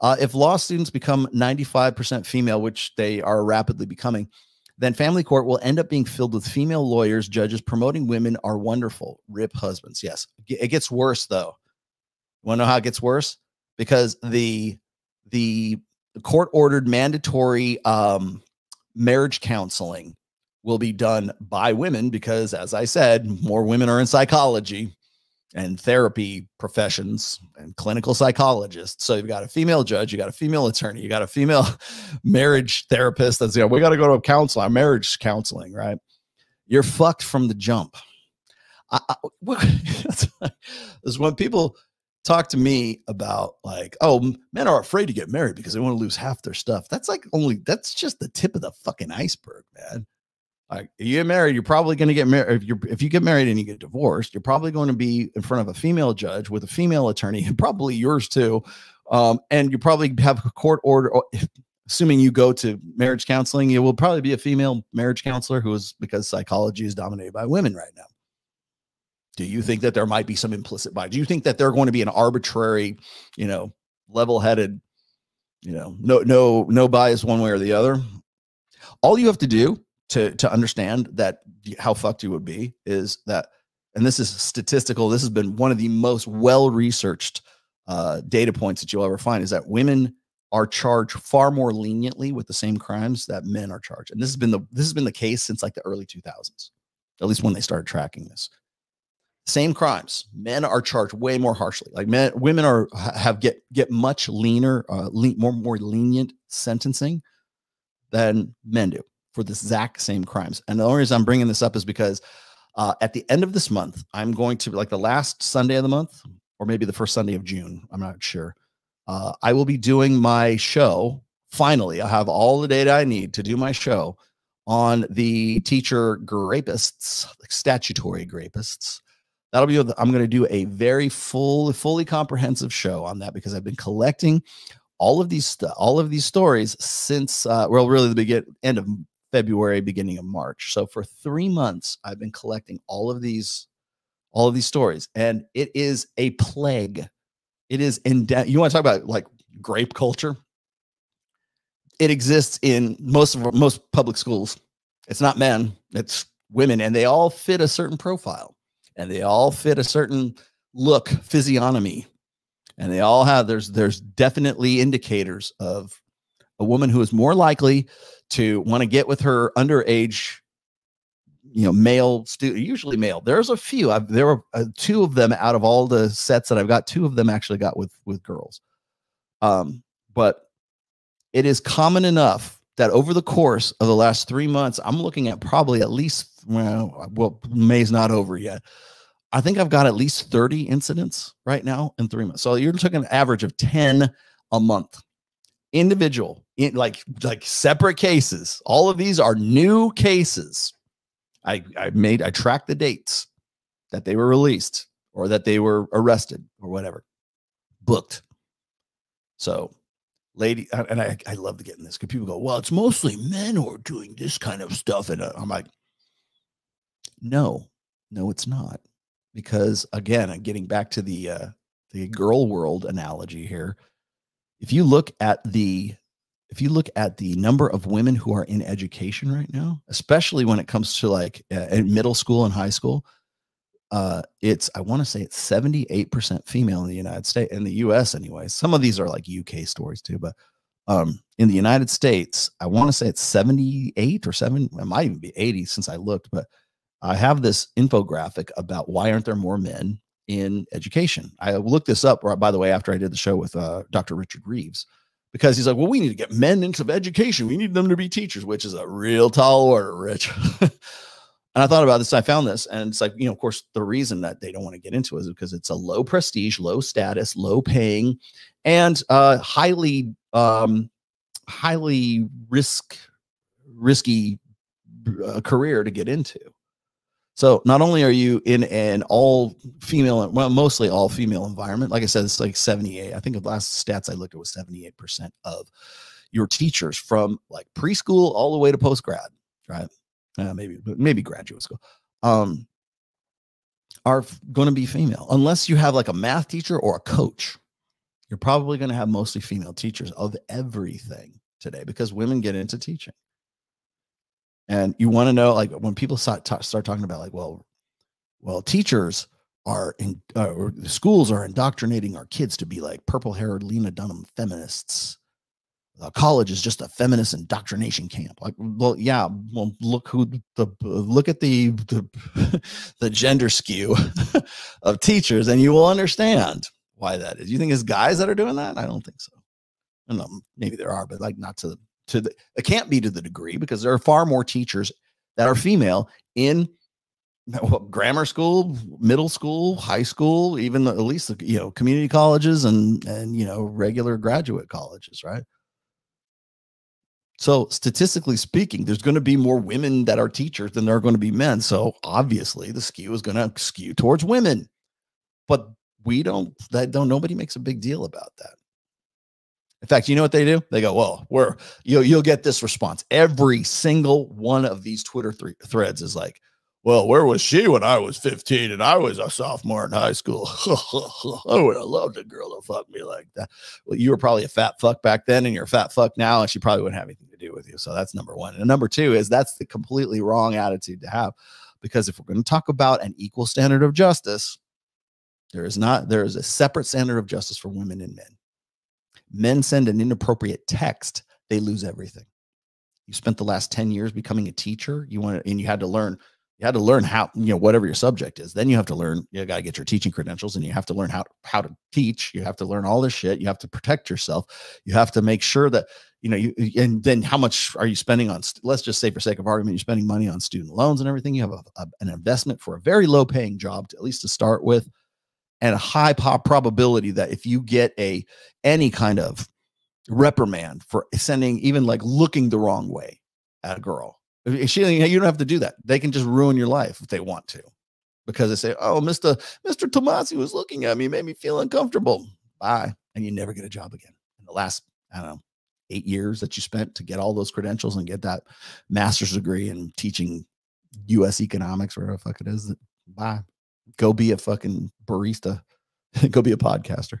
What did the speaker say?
Uh, if law students become 95% female, which they are rapidly becoming, then family court will end up being filled with female lawyers, judges promoting women are wonderful. Rip husbands. Yes. It gets worse though. Want to know how it gets worse? Because the the court ordered mandatory um, marriage counseling will be done by women because, as I said, more women are in psychology and therapy professions and clinical psychologists. So you've got a female judge, you got a female attorney, you got a female marriage therapist that's, you know, we got to go to a counselor, marriage counseling, right? You're fucked from the jump. I, I, is when people talk to me about like, oh, men are afraid to get married because they want to lose half their stuff. That's like only that's just the tip of the fucking iceberg, man. Like you get married, you're probably going to get married. If you if you get married and you get divorced, you're probably going to be in front of a female judge with a female attorney, and probably yours too. Um, and you probably have a court order. Assuming you go to marriage counseling, it will probably be a female marriage counselor who is because psychology is dominated by women right now. Do you think that there might be some implicit bias? Do you think that they're going to be an arbitrary, you know, level-headed, you know, no no no bias one way or the other? All you have to do to to understand that how fucked you would be is that and this is statistical this has been one of the most well researched uh, data points that you'll ever find is that women are charged far more leniently with the same crimes that men are charged. And this has been the this has been the case since like the early 2000s at least when they started tracking this. Same crimes. Men are charged way more harshly. Like men women are have get get much leaner uh, lean, more more lenient sentencing than men do for the exact same crimes. And the only reason I'm bringing this up is because uh, at the end of this month, I'm going to like the last Sunday of the month, or maybe the first Sunday of June. I'm not sure. Uh, I will be doing my show. Finally, I have all the data I need to do my show on the teacher grapists, like statutory grapists. That'll be. I'm going to do a very full, fully comprehensive show on that because I've been collecting all of these all of these stories since uh, well, really the begin end of February, beginning of March. So for three months, I've been collecting all of these, all of these stories, and it is a plague. It is in. You want to talk about like grape culture? It exists in most of most public schools. It's not men; it's women, and they all fit a certain profile, and they all fit a certain look, physiognomy, and they all have. There's there's definitely indicators of a woman who is more likely to want to get with her underage you know male student usually male. There's a few. I've, there were uh, two of them out of all the sets that i've got two of them actually got with with girls. Um but it is common enough that over the course of the last three months i'm looking at probably at least well well may's not over yet. I think i've got at least 30 incidents right now in three months. So you're talking an average of 10 a month individual in like like separate cases all of these are new cases. I i made i tracked the dates that they were released or that they were arrested or whatever booked. So lady and i i love to get this because people go well it's mostly men who are doing this kind of stuff and uh, i'm like no no it's not. Because again i'm getting back to the uh the girl world analogy here if you look at the if you look at the number of women who are in education right now, especially when it comes to like uh, middle school and high school, uh, it's I want to say it's 78% female in the United States, in the US anyway. Some of these are like UK stories too, but um, in the United States, I want to say it's 78 or 7, it might even be 80 since I looked, but I have this infographic about why aren't there more men in education. I looked this up, by the way, after I did the show with uh, Dr. Richard Reeves, because he's like, well, we need to get men into education. We need them to be teachers, which is a real tall order, Rich. and I thought about this. I found this, and it's like, you know, of course, the reason that they don't want to get into it is because it's a low prestige, low status, low paying, and uh, highly, um, highly risk, risky uh, career to get into. So not only are you in an all female, well, mostly all female environment, like I said, it's like 78. I think the last stats I looked at was 78% of your teachers from like preschool all the way to post grad, right? Uh, maybe, maybe graduate school, um, are going to be female unless you have like a math teacher or a coach. you're probably going to have mostly female teachers of everything today because women get into teaching. And you want to know, like, when people start, start talking about, like, well, well, teachers are in, uh, schools are indoctrinating our kids to be like purple haired Lena Dunham feminists. Uh, college is just a feminist indoctrination camp. Like, well, yeah, well, look who the look at the the, the gender skew of teachers, and you will understand why that is. You think it's guys that are doing that? I don't think so. I don't know, maybe there are, but like not to to the it can't be to the degree because there are far more teachers that are female in grammar school, middle school, high school, even at least you know community colleges and and you know regular graduate colleges, right? So statistically speaking, there's going to be more women that are teachers than there are going to be men. So obviously, the skew is going to skew towards women. But we don't. That don't. Nobody makes a big deal about that. In fact, you know what they do? They go, "Well, we're you'll you'll get this response. Every single one of these Twitter th- threads is like, well, where was she when I was 15 and I was a sophomore in high school? I would have loved a girl to fuck me like that. Well, you were probably a fat fuck back then and you're a fat fuck now, and she probably wouldn't have anything to do with you. So that's number one. And number two is that's the completely wrong attitude to have. Because if we're going to talk about an equal standard of justice, there is not, there is a separate standard of justice for women and men men send an inappropriate text, they lose everything. You spent the last 10 years becoming a teacher, you want to, and you had to learn you had to learn how you know whatever your subject is. Then you have to learn you got to get your teaching credentials and you have to learn how how to teach you have to learn all this shit you have to protect yourself you have to make sure that you know you and then how much are you spending on let's just say for sake of argument you're spending money on student loans and everything. You have a, a, an investment for a very low paying job to, at least to start with and a high pop probability that if you get a any kind of reprimand for sending even like looking the wrong way at a girl she you don't have to do that. They can just ruin your life if they want to because they say oh mr mr Tomassi was looking at me made me feel uncomfortable. Bye and you never get a job again. In the last i don't know eight years that you spent to get all those credentials and get that master's degree in teaching us economics or whatever the fuck it is bye go be a fucking barista, go be a podcaster.